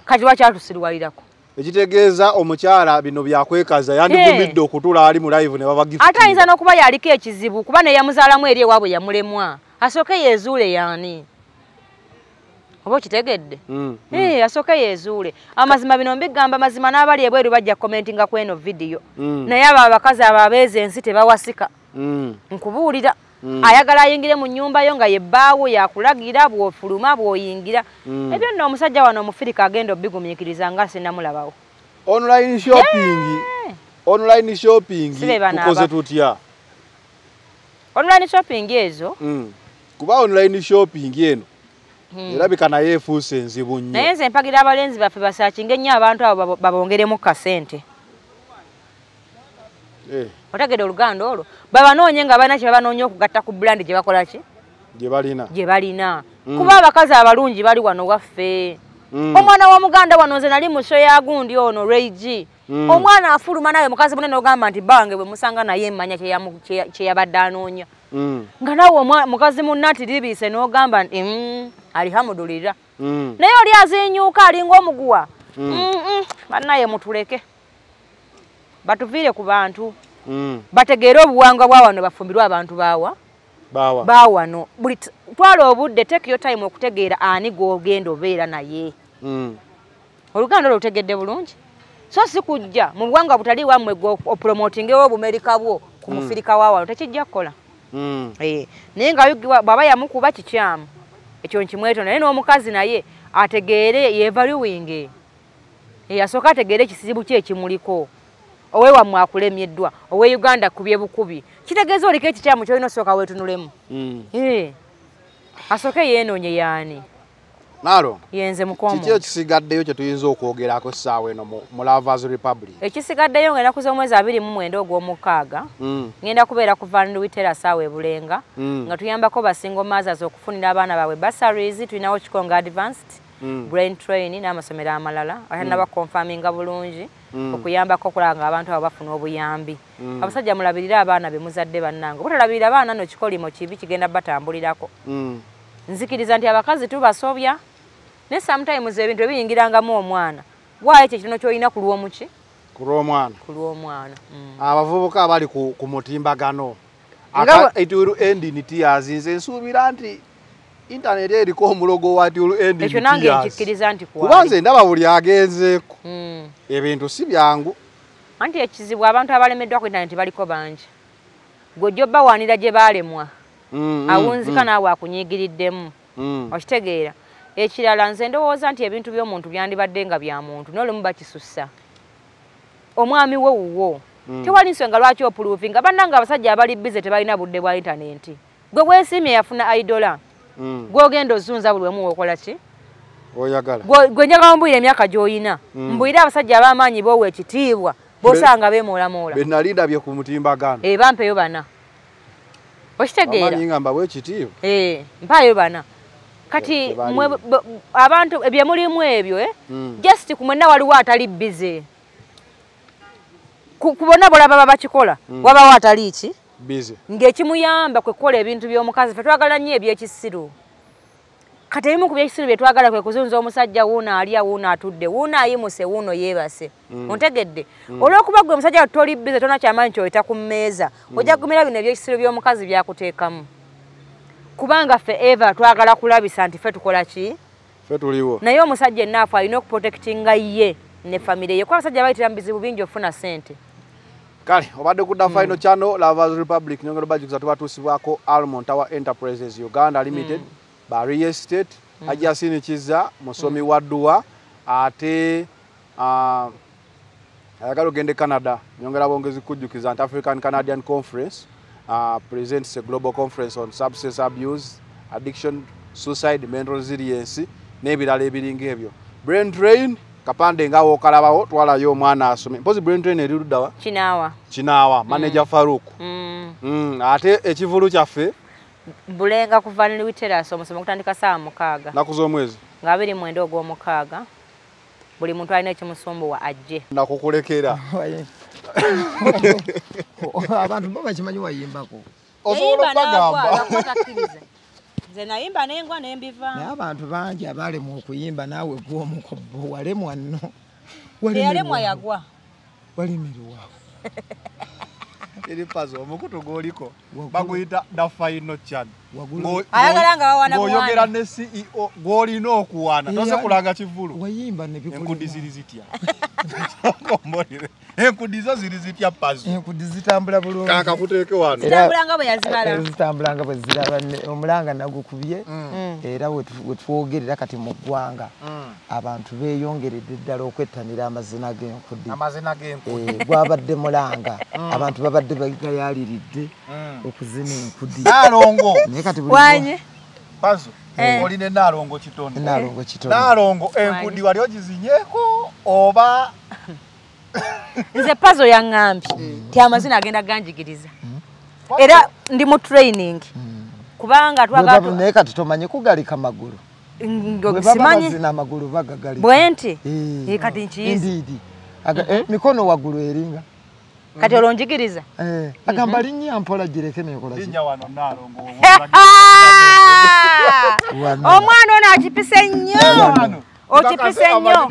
Speaker 1: Kati lwakyatusilwalirako
Speaker 2: ekitegeeza omukyala bino byakwekaza yandigumidde okutula ali mu live ne baba
Speaker 1: ate ayinza n'okuba yaliko ekizibu kuba neyamuzaalamu eri ewaabwe yamulemwa. Asooke yeezuule yaani? Oba okitegedde?
Speaker 2: Mm,
Speaker 1: Eh, asooke yeezuule. Amazima bino mbigamba mazima n'abali ebweru bajja komentinga ku eno vidiyo.
Speaker 2: Mm.
Speaker 1: naye abo abakazi abo abeeza ensi tebawasika.
Speaker 2: Mm.
Speaker 1: nkubuulira.
Speaker 2: Mm.
Speaker 1: Ayagala ayingire mu nnyumba yo nga yebbaawo yakulagira bw'ofuluma bw'oyingira.
Speaker 2: Mm.
Speaker 1: ebyo nno omusajja wano omufirika agenda obigumiikiriza nga sinamulabawo
Speaker 2: online shopping. Online shopping tukoze tutya?
Speaker 1: Online shopping ezo.
Speaker 2: Mm. kuba online shopping eno erabika naye efuuse enzibu nnyo.
Speaker 1: Naye nze mpagira abalenzi baffe basaakinge nnyo abantu abo babo- babongeremu kasente.
Speaker 2: Eh,
Speaker 1: otegedde oluganda olwo. Babanoonye nga balina kye babanoonya okugatta ku bulandi gye bakola ki?
Speaker 2: Gye balina.
Speaker 1: Gye balina.
Speaker 2: Mm.
Speaker 1: kuba abakazi abalungi bali wano waffe.
Speaker 2: Mm.
Speaker 1: omwana wa muganda wano nze nali musho ya gundi ono reigi
Speaker 2: Mm.
Speaker 1: omwana afuluma nawe mukazi munene ogamba nti bange bwe musanga naye emmanya kye yamu- kye- kye yabadde anoonya. Nga omwa- mukazi munne ati libiise n'ogamba nti "Mm, alihamudulira naye oli azinyuuka alinga omuguwa bannaye mutuleke. Batuviire ku bantu. Bategeere obuwangwa bwa wano bafumbirwe abantu baawa.
Speaker 2: Bawa
Speaker 1: baawano buli twala obudde take your time okutegeera ani gwogenda obeera naye.
Speaker 2: Mm.
Speaker 1: oluganda olwo lutegedde bulungi. So si kujja mu buwangwa butali wammwe gwe opromotingewo obumerika bwo ku mufirika wa wano tekijja kukola.
Speaker 2: Mm.
Speaker 1: Eh, naye nga yugiwa- bw'aba yamukuba kikyamu. Ekyo nkimweto naye n'omukazi naye ategeere yevaluwinge asooka ategeere ekizibu ki ekimuliko owe wammwe akulemyeddwa owe uganda kubye bukubi. Kitegeeza oliko ekikyamu kyolina osooka weetunulemu
Speaker 2: Mm.
Speaker 1: Eh, asooke yeenoonye yaani?
Speaker 2: Nalo
Speaker 1: yenze
Speaker 2: kiki
Speaker 1: mukomo
Speaker 2: ekisigaddeyo kye tuyinza okwogerako essaawa eno mu- lavers republic?
Speaker 1: Ekisigaddeyo ng'ennaku z'omwezi abiri mu mwenda ogw'omukaaga
Speaker 2: Mm.
Speaker 1: ngenda kubeera ku van lwitera saawa ebulenga
Speaker 2: Mm.
Speaker 1: nga tuyambako basingo mothers okufunira abaana baabwe. Basaries tulinawo kikonga advanced. Brain train n'amasomero amalala ate nabakonfaminga bulungi
Speaker 2: Mm.
Speaker 1: okuyambako okulaba nga abantu abo bafuna obuyambi. Abasajja mulabirire abaana be muzadde bannange obutalabirira abaana no kikolimo kibi kigenda batambulirako.
Speaker 2: Mm.
Speaker 1: nzikiriza nti abakazi tubasobya ne sometimes ebintu ebiyingirangamu omwana. Waayo ekyo kino kyolina ku lw'omuki?
Speaker 2: Ku lw'omwana.
Speaker 1: Ku lw'omwana Mm.
Speaker 2: abavubuka abali ku, mutimbagano. It will end in tears. Nze nsuubira nti intaneti eriko omulogo wa it will end in
Speaker 1: ekyo nange nkikkiriza nti
Speaker 2: kuba
Speaker 1: kwali
Speaker 2: nze ndaba buli agenzeeko.
Speaker 1: Mm.
Speaker 2: ebintu si byangu.
Speaker 1: Anti ekizibu abantu abalemeddwa ku intaneti baliko bangi. Gwe ojja obbawaanira gye baalemwa.
Speaker 2: Mm, mm,
Speaker 1: awunzika naawe akunyiigiriddemu.
Speaker 2: Mm.
Speaker 1: okitegeera. Ekirala nze ndowooza nti ebintu by'omuntu byandibadde nga bya muntu n'olumu bakisussa. Omwami we wuwo. Tewali nsonga lwaki opuluvinga bannanga abasajja abali bize tebalina budde bwa intaneti gwe weesiimye yafuna aidola
Speaker 2: Mm.
Speaker 1: Gwogenda ozunza buli wemu wokola ki?
Speaker 2: Oyagala
Speaker 1: Gwe- njagala mbuyira emyaka gy'olina
Speaker 2: Mm.
Speaker 1: mbuyire abasajja ab'amaanyi boowa ekitiibwa bosanga beemoolamoola
Speaker 2: be nali ndabye ku mutimbagano.
Speaker 1: Eh, bampeyo bana. Okitegeera?
Speaker 2: Nga mbawe ekitiibwa.
Speaker 1: Eh, mpaayo bana. Kati abantu bye mulimu ebyo eh?
Speaker 2: Mm.
Speaker 1: just ku mwenna waliwo atali bize ku bonna bola baba bakikola wabawo atali ki
Speaker 2: busy.
Speaker 1: Ng'ekimuyamba kwe kukola ebintu by'omukazi fe twagala nnyo ebyekisiru. Kati ebimu ku byekisiru bye twagala kwe kuzunza omusajja wuuno alya wuuno atudde wuuno ayimuse wuuno yeebase. Ontegedde? Olw'okuba gwe omusajja toli bize tolina kyamaanyi kyoyita ku mmeeza. Ojja kugumira bino ebyekisiru by'omukazi byakuteekamu. Kubanga ffe eva twagala kulabisa nti ffe tukola ki?
Speaker 2: Fe tuliwo.
Speaker 1: Naye omusajja enaafu alina okuprotekitinga ye ne famire ye. Kuba abasajja bayitira mu bizibu bingi okufuna ssente
Speaker 2: kale obadde kudda final channel lovers republic nyongero bajukiza tubatuusibwako almond tower enterprises uganda limited ba real estate Haji Yasini Kizza musomi wa dduwa ate ah, ayagala ogenda e Canada nyongera bongezi kujjukiza nti African Canadian Conference uh, presents a global conference on substance abuse, addiction, suicide, mental resilience n'ebirala ebiringa ebyo. Brain Drain kapande nga wookalabawo twalayo omwana asome. Mpozi Brain Drain eri luddawa?
Speaker 1: kinaawa.
Speaker 2: Kinaawa, manager Farouk.
Speaker 1: Mm.
Speaker 2: Mm, ate ekivulu kyaffe?
Speaker 1: Bulenga kuva ne literasi omusomo kutandika saa mukaaga.
Speaker 2: Naku z'omwezi.
Speaker 1: Nga abiri mwenda ogw'omukaaga buli muntu alina ekimusumbuwa ajje.
Speaker 2: Nakukulekera.
Speaker 3: Abantu bo bakimanyi wayimbako.
Speaker 2: Osobola okubagamba
Speaker 1: nze nayimba nengwa nembiva.
Speaker 3: Naye abantu bangi abalemwa okuyimba naawe gwomukobo walemwa nno
Speaker 1: eyalemwa yagwa
Speaker 3: walemerwa
Speaker 2: eri pazo omukutu gw'oliko baguyita final chan.
Speaker 1: Ayagala nga bawaana
Speaker 2: ng'oyogera ne ceo gw'olina okuwaana. Tose kulanga kivulu
Speaker 3: wayimba
Speaker 2: enkudi ziri zitya? Enkudi zo ziri zitya pazo
Speaker 3: enkudi zitambula bulungi.
Speaker 2: Kaka kuteeke wano.
Speaker 3: Era- zitambula nga bwe ziraba omulanga nagukubye era we tu- we twogerera kati mu ggwanga. Abantu beeyongeredde ddala okwettanira amazina g'enkudi Eh, gwabadde mulanga. Abantu babadde bagayaliridde okuzina enkudi
Speaker 2: naalongo
Speaker 3: naye kati
Speaker 1: wanye.
Speaker 2: Pazo
Speaker 1: Eh.
Speaker 2: olina enaalongo kitonde.
Speaker 3: Naalongo
Speaker 2: enkudi wali ogizinyeeko oba?
Speaker 1: Nze pazo yaŋŋambye ti amazina agenda ganjigiriza. Era ndi mu training. Kubanga twagala
Speaker 3: naye kati tomanyi kugalika magulu. Bwe baba
Speaker 1: simanyi
Speaker 3: bazina amagulu bagagalika.
Speaker 1: Bwe nti?
Speaker 3: Eh,
Speaker 1: Eh, kati nkiyizi
Speaker 3: eh, mikono waggulu eringa
Speaker 1: kati olwo njigiriza
Speaker 3: Eh, agamba linnya mpola gireke nekola ki?
Speaker 2: linnya wano naalongo
Speaker 3: Wano.
Speaker 1: omwana ono akipise nnyo. Okipise nnyo.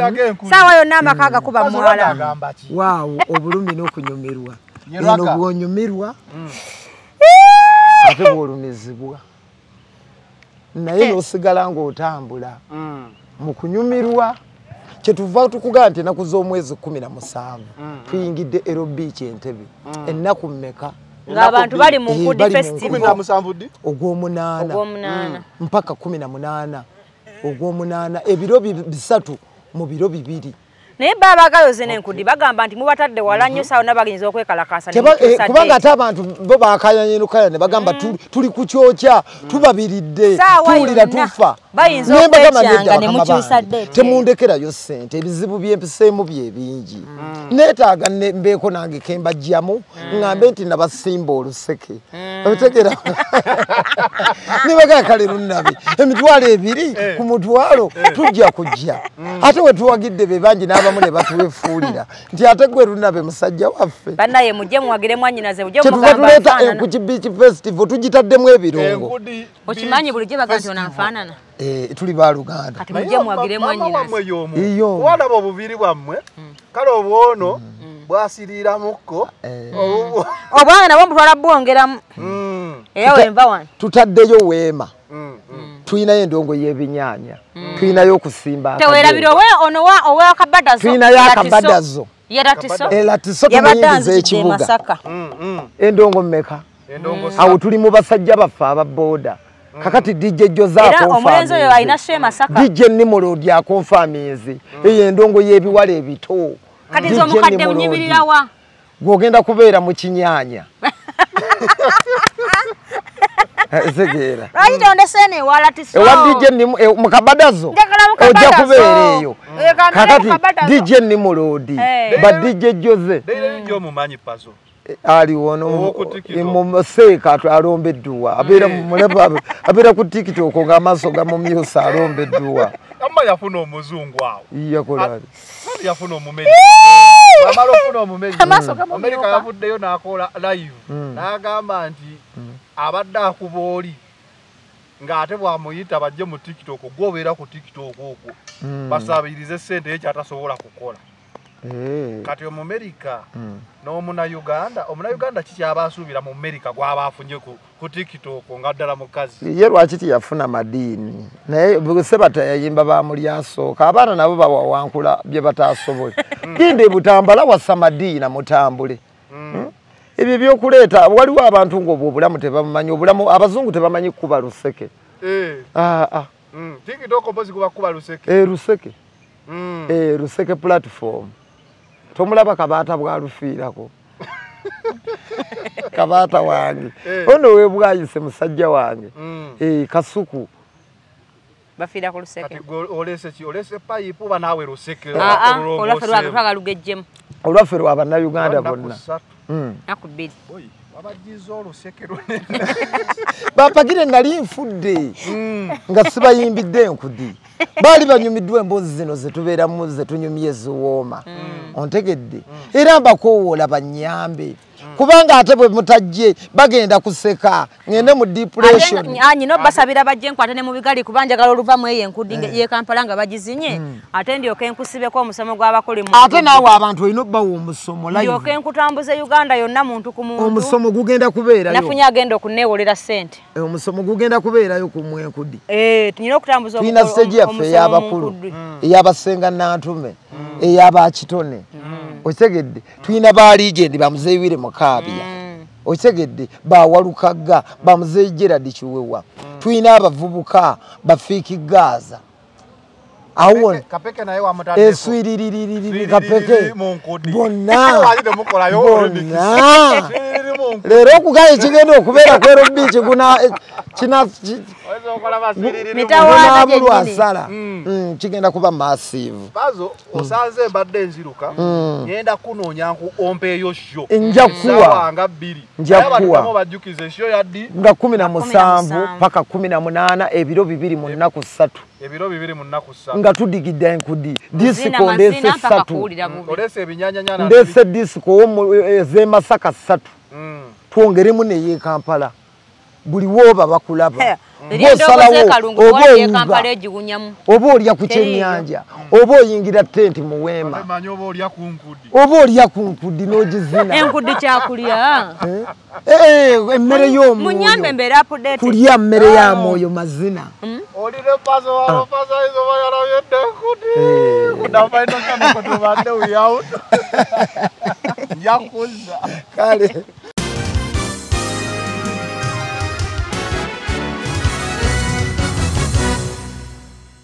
Speaker 1: Saawa yonna amaka agakuba
Speaker 2: ki?
Speaker 3: Waawo obulumi n'okunyumirwa eno bw'onyumirwa ate bw'olumizibwa. Naye n'osigala ng'otambula. Mu kunyumirwa kyetuva tukugaa nti ennaku z'omwezi kumi na musanvu tuyingidde erobiiki entebe ennaku mmeka?
Speaker 1: Ng'abantu bali mu nkudi
Speaker 3: bali mu
Speaker 2: kumi na
Speaker 1: festival
Speaker 2: musanvu ddi?
Speaker 3: Ogw'omunaana. Mpaka kumi na munaana. Ogw'omunaana. Ebiro bi- bisatu mu biro bibiri
Speaker 1: naye bba abagaloze n'enkudi bagamba nti mubatadde wala nnyo saawa na bagenza okwekalakasa
Speaker 3: eh, kubanga ate abantu bo bakayanye lukaya ne bagamba tuli- tuli ku kyokya tubabiridde tuwulira tufa. temundekerayo ssente ebizibu byempiseemu bye bingi. Neetaaga ne- mbeeko nange kembajjamu ŋŋambe nti nabasimba oluseke otegera nibagaa kale lunnabi emitwalo ebiri ku mutwalo tujja kujja. Ate we tuwagidde be bangi n'abamu ne batuwefuulira. Nti ate gwe lunabe musajja waffe.
Speaker 1: Bannaye mujje muwagire
Speaker 3: kyetuva
Speaker 1: mugamba
Speaker 3: tuleeta
Speaker 1: nfaanana.
Speaker 3: enkuki beach festival tugitaddemu ebirungo
Speaker 1: okimanyi bulijjo baga nti ono nfaanana
Speaker 3: Eh, tuli baluganda
Speaker 1: kati mujje muwagire mwanyinaze
Speaker 2: yomu.
Speaker 3: Iyo.
Speaker 2: walaba obubiri bwammwe? Kale obwono? Bwasiriiramukko
Speaker 3: Eh.
Speaker 2: Obu-
Speaker 1: obwange nabwo mbutwala bwongeramu.
Speaker 2: Mm,
Speaker 1: era wenva wano.
Speaker 3: Tutaddeyo weema.
Speaker 2: Mm, mm.
Speaker 3: tulinayo endongo y'ebinyaanya. Tulinayo okusimba
Speaker 1: tewerabira owe ono wa owakabadazo
Speaker 3: tulinayo akabadazo.
Speaker 1: Yeratiso
Speaker 3: elatiso
Speaker 1: yabadde
Speaker 3: tumuyingiza ekibuga.
Speaker 1: Masaka.
Speaker 2: Mm, mm.
Speaker 3: endongo mmeka?
Speaker 2: Endongo
Speaker 3: awo tuli mu basajja baffe aba kakati
Speaker 1: masaka
Speaker 3: dj nimolodi akonfaminzi eyo endongo y'ebiwala ebito
Speaker 1: kati nze omukadde
Speaker 3: Nimrod.
Speaker 1: munyibirirawa
Speaker 3: gwogenda kubeera mu kinyaanya. Etegeera
Speaker 1: lwaki tondesene ewalatiso
Speaker 3: ewa dj Nimu- e- mukabadazo
Speaker 1: mu
Speaker 3: ojja kubeera eyo.
Speaker 1: Eh, mu
Speaker 3: kakati
Speaker 1: Kabadazo.
Speaker 3: dj nimulodi
Speaker 1: Eh.
Speaker 3: ba dj joze
Speaker 2: leero gyomumanyi pazo
Speaker 3: aliwo
Speaker 2: Ow'oku TikTok.
Speaker 3: museeka alomba edduwa. Abeera ku tiktok ng'amaaso gamumyusa alomba edduwa.
Speaker 2: Amma yafuna omuzungu awo.
Speaker 3: Yakolali
Speaker 2: yafuna omumerika amala ofuna
Speaker 1: Amaaso gamumyuka.
Speaker 2: amerika yavuddeyo n'akola live. N'agamba nti abadde akuba oli ng'ate bw'amuyita bajje mu tiktok gwobeera ku tiktok okwo. Basaabirize sente ye kyatasobola kukola kati omumerika n'omunauganda omunauganda kikyaba asuubira mu merika gwaba afunye ku, tiktok nga ddala mukazi
Speaker 3: ye lwaki tiyafuna madiini? Naye buse batayayimba bamuli asooka abaana nabo bawawankula bye batasobole genda ebutambala wassa madiina mutambule. Hmm? ebyo ebyokuleeta waliwo abantu ngaobwo obulamu tebamanyi obulamu abazungu tebamanyi kukuba luseke.
Speaker 2: Eh,
Speaker 3: Ah, ah.
Speaker 2: Kuba kuba luseke.
Speaker 3: E luseke.
Speaker 2: Mm.
Speaker 3: e luseke platform tomulaba kabaata bwalufiirako kabaata wange.
Speaker 2: Eh.
Speaker 3: ono webwayise musajja wange.
Speaker 2: Mm.
Speaker 3: e kasuku.
Speaker 1: Bafiira ku luseke.
Speaker 2: Kati gwe olese ki? Olese payipu oba naawe luseke?
Speaker 1: Aa
Speaker 2: olulongoseemu.
Speaker 1: olwaffe lwaga twagalugejjemu
Speaker 3: olwaffe lwa bannayuganda
Speaker 2: Ennaku
Speaker 3: bonna. Mm.
Speaker 1: naku bbiri
Speaker 2: Oyi, wabagiza oluseke lunene
Speaker 3: bapagire nali nfudde
Speaker 2: Mm.
Speaker 3: nga sibayimbidde enkudi baali banyumiddwa emboozi zino zetubeeramu zetunyumya eziwooma. Ontegedde. Era mbakoowoola bannyambe kubanga ate bwe mutajje bagenda kuseka. Ngende mu depression.
Speaker 1: Nyina obasabira bajje nkwate ne mu bigali kuba njagala oluvamu eyo enkudi nge- ye kampala nga bagizinye. Ate ndyoke nkusibeko omusomo gw'abakoli mu
Speaker 3: ate naawe abantu olina obbawa omusomo
Speaker 1: ndyoke
Speaker 3: live
Speaker 1: nkutambuza uganda yonna muntu ku muntu.
Speaker 3: Omusomo gugenda kubeerayo?
Speaker 1: Nafunye agenda okuneewolera sente
Speaker 3: omusomo gugenda kubeerayo ku mwenkudi
Speaker 1: Eh, tunyina okutambuza
Speaker 3: tulina
Speaker 1: omu-
Speaker 3: siteegi yaffe
Speaker 1: omusomo
Speaker 3: ey'abakulu.
Speaker 1: mu nkudi.
Speaker 3: ey'abasenga nantume ey'abakitone okitegedde? Tulina ba ligendi bamuzeeyiwire mukaabiya okitegedde bawalukagga bamuzeeyi gerard kiwewa? Tulina abavubuka bafiiki gaaza awo eswiriririri
Speaker 2: Swiririri
Speaker 3: kapeke.
Speaker 2: nkudi.
Speaker 3: bonna. Bonna. leero okugaye kigenda okubeera kwero biiki kuna kina ki-
Speaker 2: Oyinza okulaba swiririri mu
Speaker 1: Mitawaana
Speaker 3: Gunaabulwa
Speaker 1: gyennyini.
Speaker 3: asala
Speaker 2: Mm.
Speaker 3: Mm, kigenda kuba massive.
Speaker 2: Bazo osanze mbadde nziruka ngenda kunoonya nku ompeeyo sho.
Speaker 3: Nja kuwa.
Speaker 2: Ssaawa bbiri.
Speaker 3: Nja kuwa.
Speaker 2: bamu bajjukiza esho yaddi?
Speaker 3: Nga kumi na musanvu
Speaker 1: musanvu.
Speaker 3: paka kumi na munaana ebiro bibiri mu nnaku ssatu.
Speaker 2: Ebiro bibiri mu nnaku ssatu.
Speaker 3: Nga tudigidde enkudi.
Speaker 1: Mazina,
Speaker 3: disiko
Speaker 1: mazina,
Speaker 3: ndeese
Speaker 1: mpaka
Speaker 3: ssatu.
Speaker 1: kuwulira bubi.
Speaker 2: oleese ebinyanyanyana
Speaker 3: ndeese disiko ez'emasaka ssatu twongeremu neye kampala buli wooba bakulaba.
Speaker 1: Ekalungu
Speaker 3: oba
Speaker 1: egiwunyamu
Speaker 3: oba olya ku kyennyanja oba oyingira tenti mu weema.
Speaker 2: Oba olya ku nkudi.
Speaker 3: N'ogizina.
Speaker 1: Enkudi kyakulya.
Speaker 3: Eh, emmere
Speaker 1: munyambe
Speaker 3: y'omwoyo.
Speaker 1: mbeera update
Speaker 3: kulya mmere ya mwoyo mazina
Speaker 2: njakuza
Speaker 3: kale